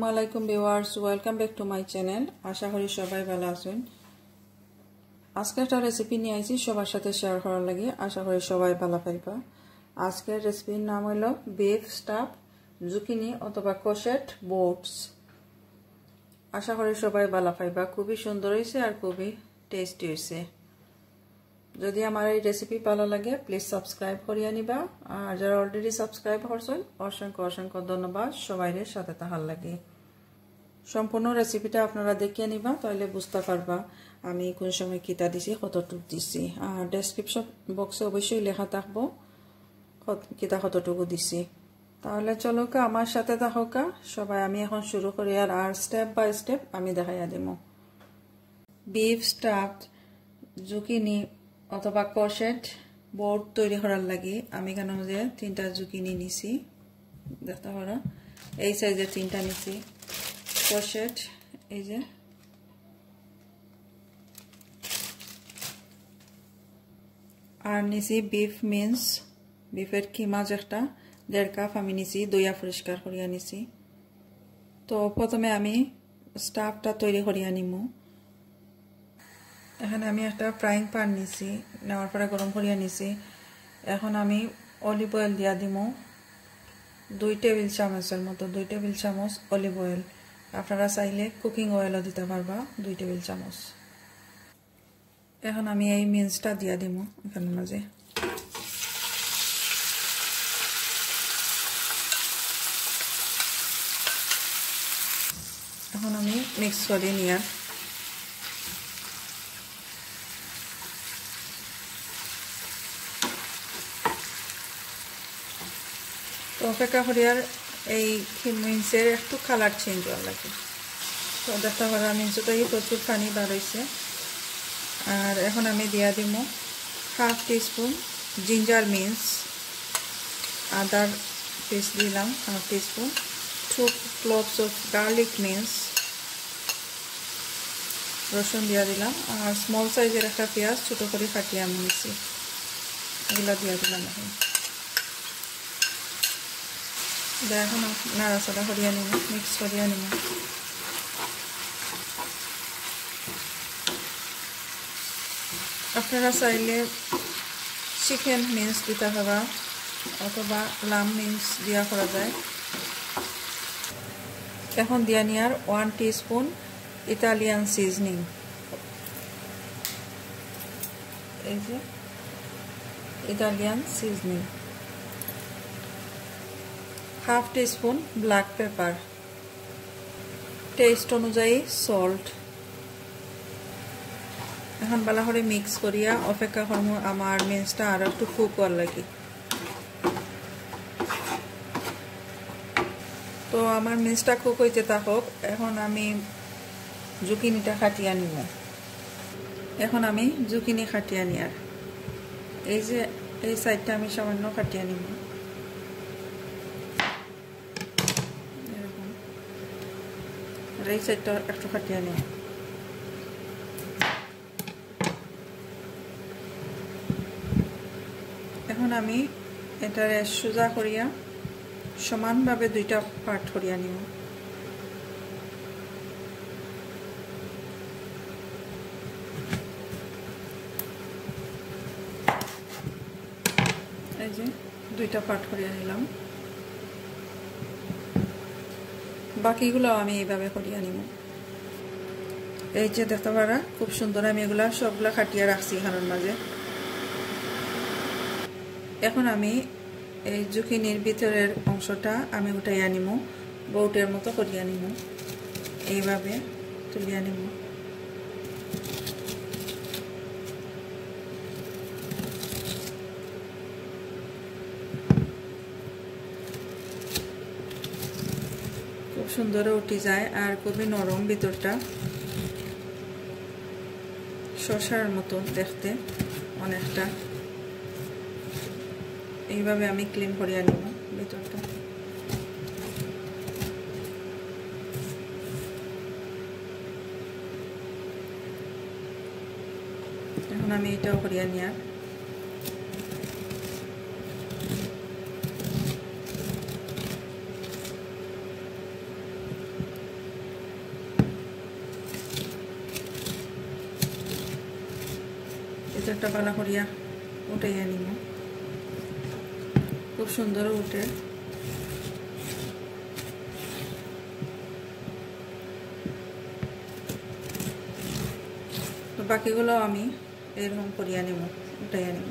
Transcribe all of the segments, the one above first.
আসসালামাইকুম viewers welcome back to my channel আশা করি সবাই ভালো আছেন। আজকে একটা রেসিপি নিয়ে আইছি, সবার সাথে শেয়ার করার লাগে। আশা করি সবাই ভালো পাইবা আজকের রেসিপির নাম হলো বিফ স্টাফ জুকিনি অথবা কোশেট বোটস আশা করি সবাই ভালো পাইবা খুবই সুন্দর হয়েছে আর খুবই টেস্টি হয়েছে যদি আমার এই রেসিপি ভালো লাগে প্লিজ সাবস্ক্রাইব করিয়া নিবা। আর যারা অলরেডি সাবস্ক্রাইব করছেন, অসংখ্য অসংখ্য ধন্যবাদ সবাইয়ের সাথে তাহার লাগে। সম্পূর্ণ রেসিপিটা আপনারা দেখিয়ে নিবা তাহলে বুঝতে পারবা আমি কোন সময় কিতা দিছি, কতটুক দিছি। আর ডেসক্রিপশন বক্সে অবশ্যই লেখা থাকব, কিতা কতটুকু দিছি। তাহলে চলোকা, আমার সাথে থাকা সবাই, আমি এখন শুরু করি, আর আর স্টেপ বাই স্টেপ আমি দেখাইয়া দিব বিফ স্টাফ জুকিনি অথবা কশেট বোর্ড তৈরি করার লাগে। আমি কেন যে তিনটা জুকিনি নিছি, দেখতে পারো। এই সাইজের তিনটা নিছি। কশেট এই যে। আর নিছি বিফ মিন্স, বিফের কিমাজ একটা, দেড় কাপ আমি নিছি, দইয়া পরিষ্কার করিয়া নিছি। তো প্রথমে আমি স্টাফটা তৈরি করিয়া নিমু। এখানে আমি একটা ফ্রাইং প্যান নিছি, নেওয়ার পরে গরম করিয়া নিছি। এখন আমি অলিভ অয়েল দিয়া দিমু, দুই টেবিল চামচের মতো, দুই টেবিল চামচ অলিভ অয়েল আপনারা চাইলে কুকিং অয়েলও দিতে পারবা, দুই টেবিল চামচ। এখন আমি এই মিন্সটা দিয়া দিমু, এখানের মাঝে। এখন আমি মিক্স করে নিয়ে তো অপেক্ষা করি আর এই মিন্সের একটু কালার চেঞ্জ হওয়ার লাগে। তো দেখতে পারা মিন্সটা এই প্রচুর পানি বার হয়েছে আর এখন আমি দিয়া দিব হাফ টিস্পুন জিঞ্জার মিন্স আদার পিস দিলাম half teaspoon two cloves of garlic means রসুন দিয়া দিলাম। আর স্মল সাইজের একটা পেঁয়াজ ছোটো করে কাটিয়ে আমি নিচ্ছি এগুলো দিয়া দিলাম এখন। এখন নাড়াচাড়া করিয়া নিব মিক্স করিয়া নিব আপনারা চাইলে চিকেন মিন্স দিতে পারা অথবা লাম মিন্স দিয়া করা যায়। এখন দিয়া near one teaspoon Italian seasoning এই যে Italian seasoning half teaspoon black pepper. Taste অনুযায়ী সল্ট। এখন বালা করে মিক্স করিয়া অপেক্ষা করম আমার মিন্সটা আরও একটু কুক হওয়ার লাগে। তো আমার মিন্সটা কুক হইতে থাকুক, এখন আমি জুকিনিটা খাটিয়া নিব এখন আমি জুকিনি খাটিয়া নিয়ার। এই যে, এই সাইডটা আমি সামান্য খাটিয়া নিব আর এই সাইডটা একটু খাটিয়ে নিই এখন আমি এটারে সোজা করিয়া সমানভাবে দুইটা পার্ট করিয়া নিব। এই যে দুইটা পার্ট করিয়া নিলাম। বাকিগুলো আমি এইভাবে করিয়া নিব। এই যে দেখতে পারা, খুব সুন্দর আমি এগুলা সবগুলা খাটিয়ে রাখছি এখানের মাঝে। এখন আমি এই জুকিনির ভিতরের অংশটা আমি উঠাইয়া নিব, বউটের মতো করিয়া নিব। এইভাবে তুলিয়া নিব। সুন্দর উঠে যায় আর খুবই নরম ভিতরটা। শশার মতো দেখতে অনেকটা। এইভাবে আমি ক্লিন করিয়া নিব ভিতরটা। এখন আমি এটাও করিয়া নিয়া ভিতরটা পালা করিয়া উঠাইয়া নিব। খুব সুন্দর উঠে। বাকিগুলো আমি এরকম করিয়া নিব, উঠাইয়া নিব।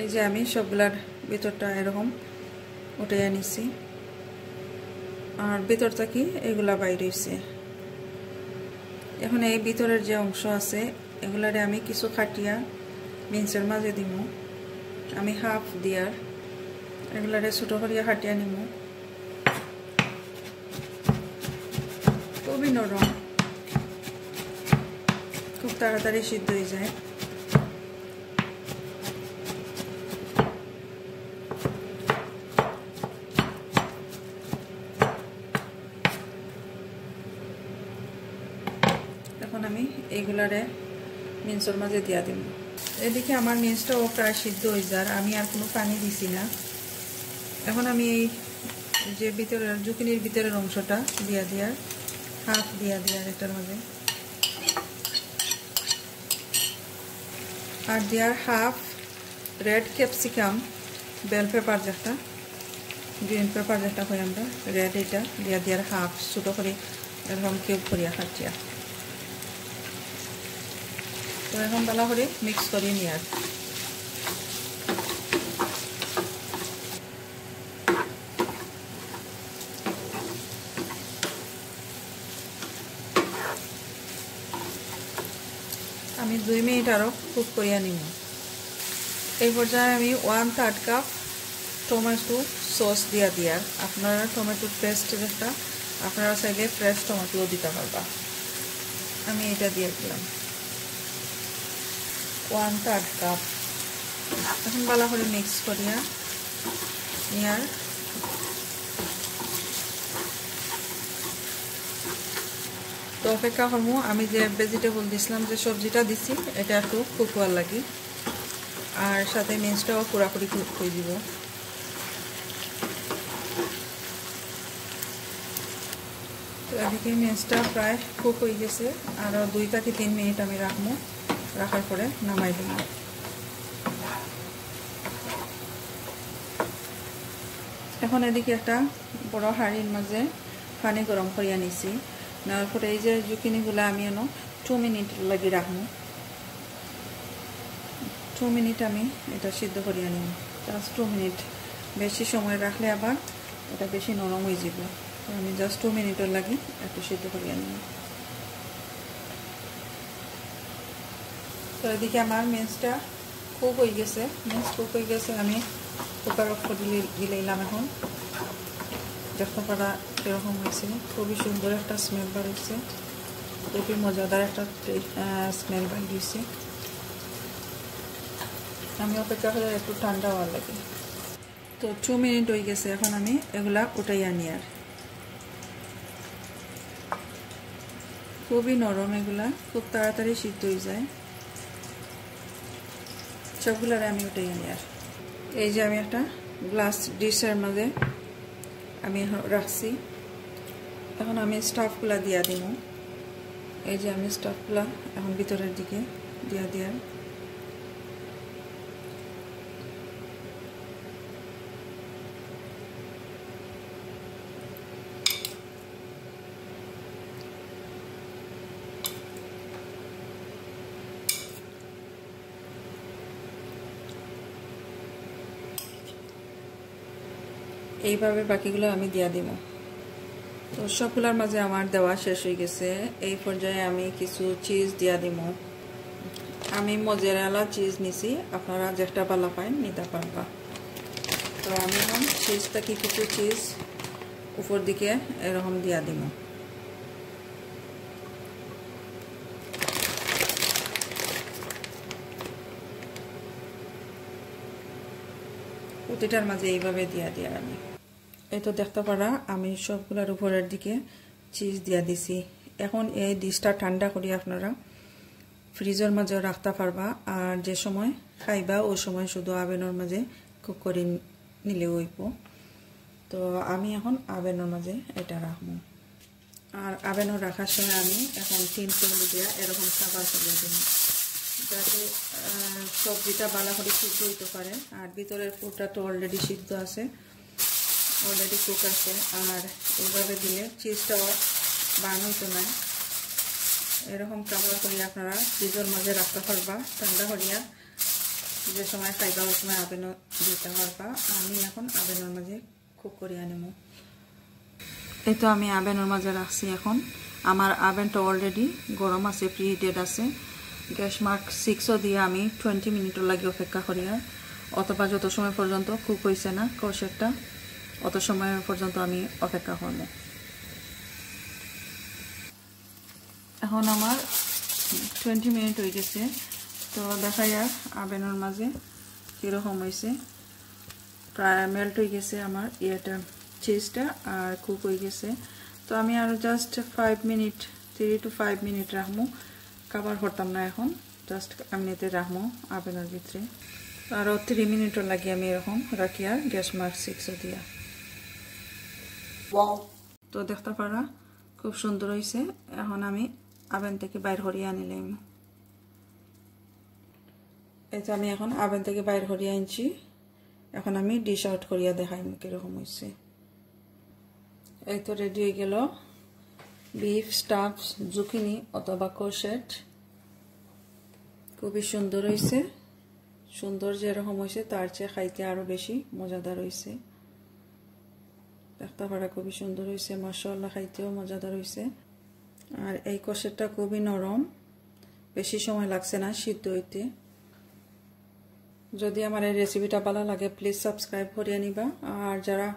এই যে আমি সবগুলার ভিতরটা এরকম উঠাইয়া নিছি। আর ভিতরটা কি? এগুলা বাইরে হয়েছে এখন এই ভিতরের যে অংশ আছে, এগুলারে আমি কিছু খাটিয়া বিনসের মাঝে দিব আমি হাফ দিয়ার এগুলারে ছোটো করিয়া খাটিয়া নিব খুবই নরম। খুব তাড়াতাড়ি সিদ্ধ হয়ে যায় এখন এইগুলারে মিন্সর মাঝে দিয়া দিব এদিকে আমার মিন্সটাও প্রায় সিদ্ধ হয়ে যায় আমি আর কোনো পানি দিছি না। এখন আমি এই যে ভিতরের জুকিনির ভিতরের অংশটা দিয়া দিয়ার হাফ দিয়া দিয়ার এটার মাঝে। আর দিয়ার half red capsicum, bell pepper যেটা, গ্রিন পেপার যেটা হয় আমরা, রেড এটা, দিয়া দিয়ার হাফ, ছোটো করে এরকম কিউব করিয়া খাটিয়া তো এখন ভালো করে মিক্স করে নিয়ে আমি দুই মিনিট আরও কুক করিয়া নিব। এই পর্যায়ে আমি one third cup tomato sauce দিয়া দিয়ার আপনারা টমেটো পেস্ট যেটা আপনারা চাইলে ফ্রেশ টমেটোও দিতে পারবা। আমি এটা দিয়ে দিলাম। ওয়ান থার্ড কাপ এখন ভালো করে মিক্স করিয়া নিয়ার তো অপেক্ষা করব, আমি যে ভেজিটেবল দিছিলাম, যে সবজিটা দিছি, এটা একটু কুকুয়ার লাগি। আর সাথে মিন্সটাও পুরাপুরি কুক করে দিব। তো এদিকে মিন্সটা প্রায় কুক হয়ে গেছে, আর দুই থেকে তিন মিনিট আমি রাখব। রাখার পরে নামাই দিব এখন এদিকে একটা বড় হাঁড়ির মাঝে পানি গরম করিয়া নিছি। নেওয়ার পরে এই যে জুকিনিগুলো আমি এনো টু মিনিট লাগি রাখব। টু মিনিট আমি এটা সিদ্ধ করিয়া নিব। জাস্ট টু মিনিট বেশি সময় রাখলে আবার এটা বেশি নরম হয়ে যাব। আমি জাস্ট টু মিনিটের লাগি, একটু সিদ্ধ করিয়া নিব তো এদিকে আমার মেন্সটা কুক হয়ে গেছে। মেন্স কুক হয়ে গেছে, আমি কুকার অফ করে এখন। দেখতে পারা কীরকম হয়েছে। খুবই সুন্দর একটা স্মেল বার হয়েছে খুবই মজাদার একটা স্মেল বার দিয়েছে আমি অপেক্ষা করে একটু ঠান্ডা হওয়ার লাগে। তো টু মিনিট হয়ে গেছে, এখন আমি এগুলা উঠাই আনি আর। খুবই নরম এগুলা, খুব তাড়াতাড়ি সিদ্ধ হয়ে যায়। সবগুলার আমি উঠে আনি আর। এই যে আমি একটা গ্লাস ডিশের মাঝে আমি রাখছি। এখন আমি স্টাফগুলা দিয়া দিব এই যে আমি স্টাফগুলা এখন ভিতরের দিকে দিয়া দিয়ার এইভাবে বাকিগুলো আমি দিয়া দিব। তো সবগুলোর মাঝে আমার দেওয়া শেষ হয়ে গেছে। এই পর্যায়ে আমি কিছু চিজ দিয়া দিব। আমি মজেরালা চিজ নিছি। আপনারা যেটা পালা পাইন নিতে পারবা। তো আমি এখন চিজটাকে কিছু চিজ উপর দিকে এরকম দিয়া দিব। প্রতিটার মাঝে এইভাবে দিয়া দিয়া আমি। এই তো দেখতে পারা, আমি সবগুলোর উপরের দিকে চিজ দিয়া দিছি। এখন এই ডিশটা ঠান্ডা করি আপনারা। ফ্রিজের মাঝে রাখতে পারবা, আর যে সময় খাইবা, ওই সময় শুধু আবেনের মাঝে কুক করে নিলে হইব। তো আমি এখন আবেনের মাঝে এটা রাখব। আর আবেনও রাখার সময় আমি এখন তিন ফোড়ন দিয়ে এরকম খাবার করে দিন যাতে সবজিটা বালা করে সিদ্ধ হইতে পারে। আর ভিতরের পুরটা তো অলরেডি সিদ্ধ আছে। অলরেডি কুক আছে আর এইভাবে দিলে চিজটাও বান হইতো না এরকম কাবার করিয়া আপনারা ফ্রিজের মাঝে রাখতে পারবা, ঠান্ডা করিয়া যে সময় খাইবা, ওই সময় আবেনও দিতে পারবা। আমি এখন আবেনের মাঝে কুক করিয়া নেব। এই তো আমি আবেনের মাঝে রাখছি এখন। আমার আবেনটা অলরেডি গরম আছে প্রিহিটেড আছে। গ্যাস মার্ক সিক্সও দিয়ে আমি টোয়েন্টি মিনিটর লাগে অপেক্ষা করিয়া। অথবা যত সময় পর্যন্ত কুক হয়েছে না কষেরটা অত সময় পর্যন্ত আমি অপেক্ষা করব। এখন আমার টোয়েন্টি মিনিট হয়ে গেছে। তো দেখা যাক আবেনের মাঝে কীরকম হয়েছে। প্রায় মেল্ট হয়ে গেছে আমার ইয়েটা চিজটা আর কুক হয়ে গেছে। তো আমি আরও just five minute three to five minute রাখব। কাবার করতাম না এখন জাস্ট এমনিতে রাখব আবেনের ভিতরে। আরও থ্রি মিনিটও লাগি আমি এরকম রাখি আর গ্যাস মার্ক সিক্সও দিয়া। তো দেখতে পারা, খুব সুন্দর হয়েছে এখন আমি আবেন থেকে বাইর করিয়ে আনিলাম এই আমি এখন আবেন থেকে বাইর করিয়ে আনছি। এখন আমি ডিশ আউট করিয়া দেখাই কীরকম হয়েছে এই তো রেডি হয়ে গেল। বিফ স্টাফস জুকিনি অথবা কোশেট খুবই সুন্দর হয়েছে সুন্দর যেরকম হয়েছে তার চেয়ে খাইতে আরও বেশি মজাদার হয়েছে দেখতে পারা খুবই সুন্দর হয়েছে মাসাল্লাহ খাইতেও মজাদার হয়েছে। আর এই কষেরটা খুবই নরম, বেশি সময় লাগছে না সিদ্ধ হইতে। যদি আমার এই রেসিপিটা ভালো লাগে প্লিজ সাবস্ক্রাইব করিয়ে নিবা। আর যারা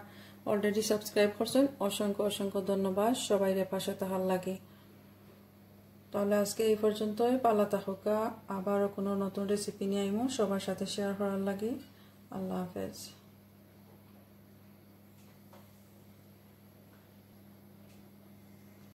অলরেডি সাবস্ক্রাইব করছেন অসংখ্য অসংখ্য ধন্যবাদ। সবাই পাশে তাহার লাগে। তাহলে আজকে এই পর্যন্তই। পালা তাহকা আবারও কোনো নতুন রেসিপি নিয়ে আইমো। সবার সাথে শেয়ার করার লাগে। আল্লাহ হাফেজ।